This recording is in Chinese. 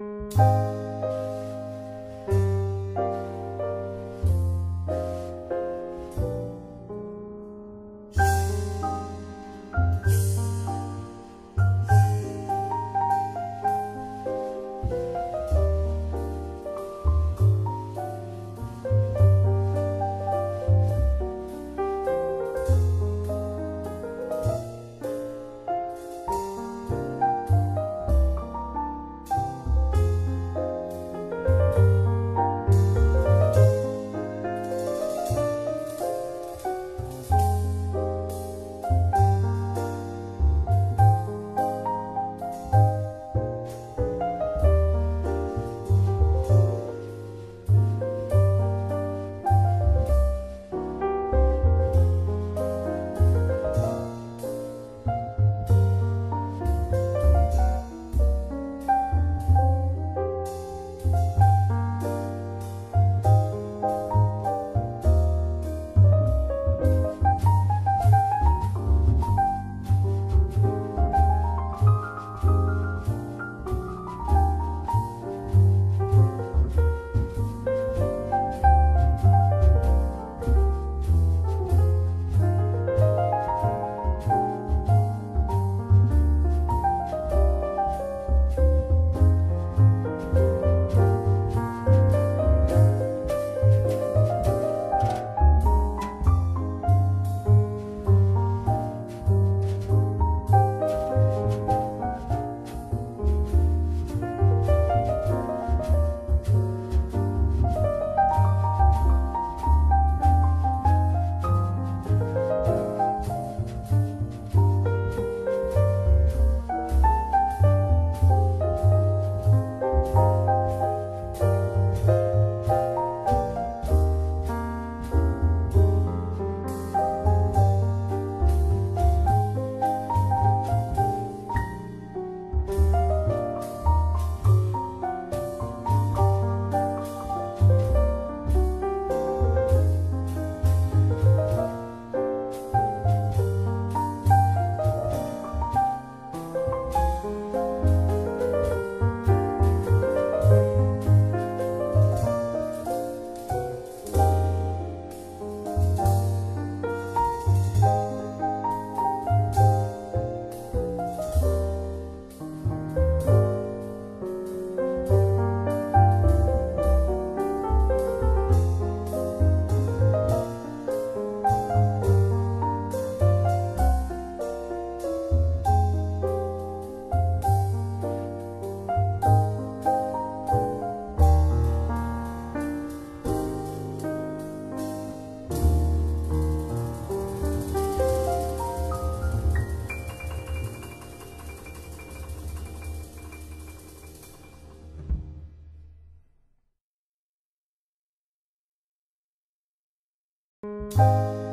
嗯。嗯。